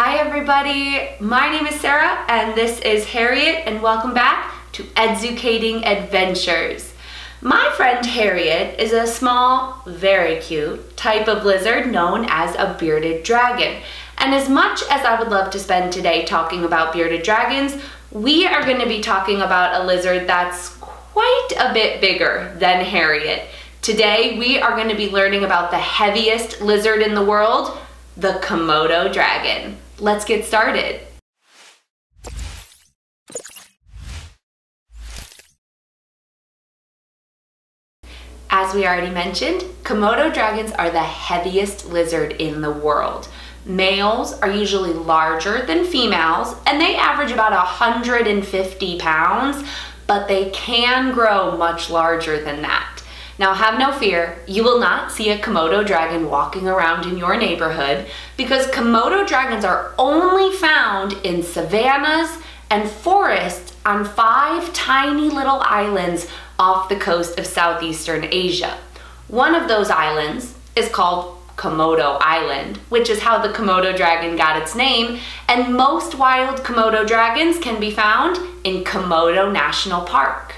Hi everybody, my name is Sarah and this is Harriet and welcome back to Educating Adventures. My friend Harriet is a small, very cute type of lizard known as a bearded dragon. And as much as I would love to spend today talking about bearded dragons, we are going to be talking about a lizard that's quite a bit bigger than Harriet. Today we are going to be learning about the heaviest lizard in the world, the Komodo dragon. Let's get started. As we already mentioned, Komodo dragons are the heaviest lizard in the world. Males are usually larger than females and they average about 150 pounds, but they can grow much larger than that. Now have no fear, you will not see a Komodo dragon walking around in your neighborhood because Komodo dragons are only found in savannas and forests on five tiny little islands off the coast of Southeastern Asia. One of those islands is called Komodo Island, which is how the Komodo dragon got its name, and most wild Komodo dragons can be found in Komodo National Park.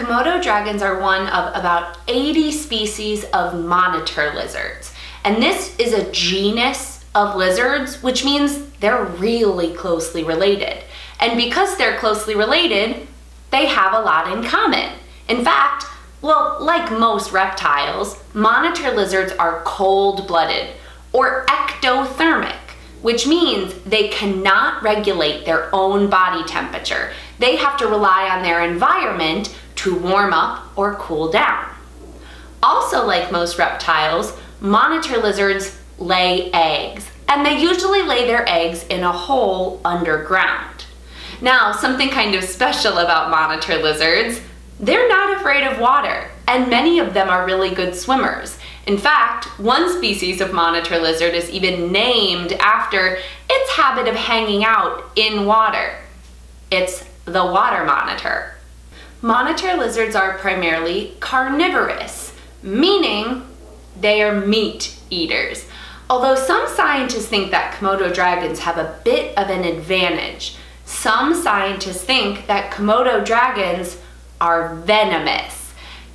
Komodo dragons are one of about 80 species of monitor lizards. And this is a genus of lizards, which means they're really closely related. And because they're closely related, they have a lot in common. In fact, well, like most reptiles, monitor lizards are cold-blooded or ectothermic, which means they cannot regulate their own body temperature. They have to rely on their environment to warm up or cool down. Also like most reptiles, monitor lizards lay eggs, and they usually lay their eggs in a hole underground. Now, something kind of special about monitor lizards, they're not afraid of water, and many of them are really good swimmers. In fact, one species of monitor lizard is even named after its habit of hanging out in water. It's the water monitor. Monitor lizards are primarily carnivorous, meaning they are meat eaters. Although some scientists think that Komodo dragons have a bit of an advantage, some scientists think that Komodo dragons are venomous.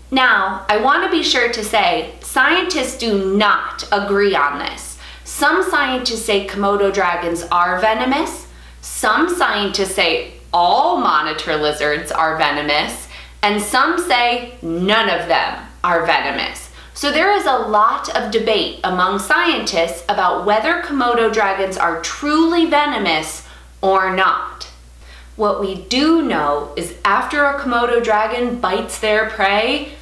Now, I want to be sure to say, scientists do not agree on this. Some scientists say Komodo dragons are venomous. Some scientists say all monitor lizards are venomous, and some say none of them are venomous. So there is a lot of debate among scientists about whether Komodo dragons are truly venomous or not. What we do know is after a Komodo dragon bites their prey,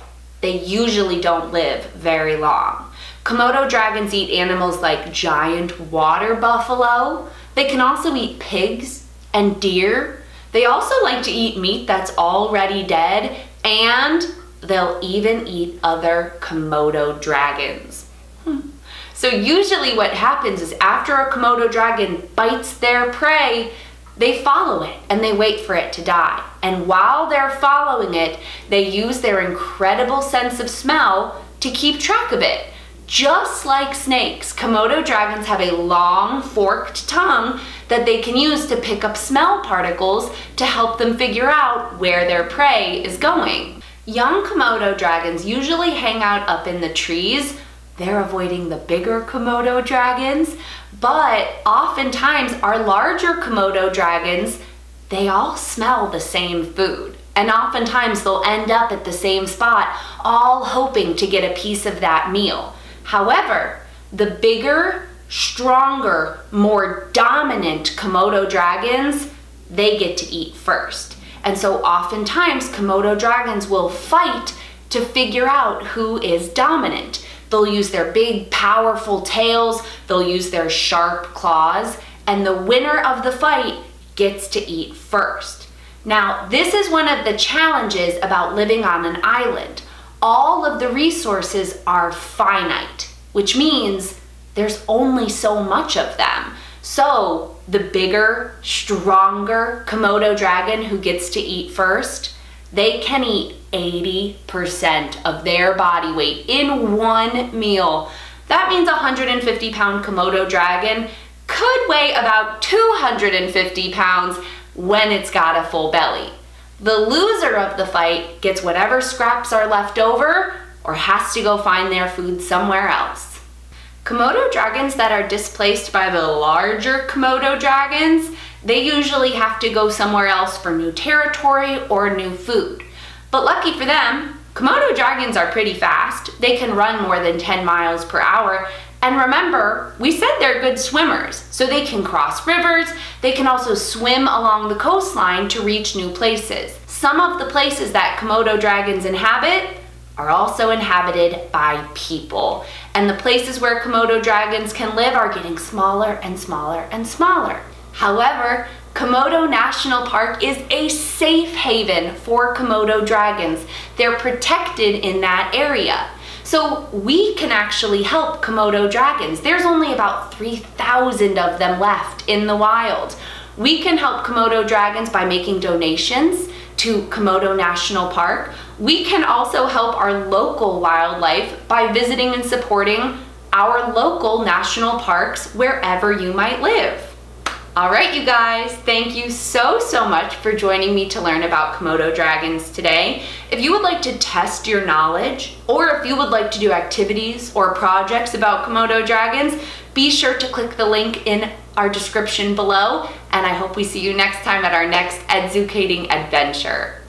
they usually don't live very long. Komodo dragons eat animals like giant water buffalo. They can also eat pigs and deer they also like to eat meat that's already dead and they'll even eat other Komodo dragons. Hmm. So usually what happens is after a Komodo dragon bites their prey, they follow it and they wait for it to die. And while they're following it, they use their incredible sense of smell to keep track of it. Just like snakes, Komodo dragons have a long forked tongue that they can use to pick up smell particles to help them figure out where their prey is going. Young Komodo dragons usually hang out up in the trees. They're avoiding the bigger Komodo dragons, but oftentimes our larger Komodo dragons, they all smell the same food. And oftentimes they'll end up at the same spot, all hoping to get a piece of that meal. However, the bigger, stronger, more dominant Komodo dragons, they get to eat first. And so oftentimes Komodo dragons will fight to figure out who is dominant. They'll use their big, powerful tails, they'll use their sharp claws, and the winner of the fight gets to eat first. Now, this is one of the challenges about living on an island all of the resources are finite, which means there's only so much of them. So the bigger, stronger Komodo dragon who gets to eat first, they can eat 80% of their body weight in one meal. That means a 150 pound Komodo dragon could weigh about 250 pounds when it's got a full belly. The loser of the fight gets whatever scraps are left over or has to go find their food somewhere else. Komodo dragons that are displaced by the larger Komodo dragons, they usually have to go somewhere else for new territory or new food. But lucky for them, Komodo dragons are pretty fast. They can run more than 10 miles per hour. And remember, we said they're good swimmers, so they can cross rivers. They can also swim along the coastline to reach new places. Some of the places that Komodo dragons inhabit are also inhabited by people. And the places where Komodo dragons can live are getting smaller and smaller and smaller. However, Komodo National Park is a safe haven for Komodo dragons. They're protected in that area. So we can actually help Komodo dragons. There's only about 3,000 of them left in the wild. We can help Komodo dragons by making donations to Komodo National Park. We can also help our local wildlife by visiting and supporting our local national parks wherever you might live. All right, you guys, thank you so, so much for joining me to learn about Komodo dragons today. If you would like to test your knowledge, or if you would like to do activities or projects about Komodo dragons, be sure to click the link in our description below, and I hope we see you next time at our next Educating Adventure.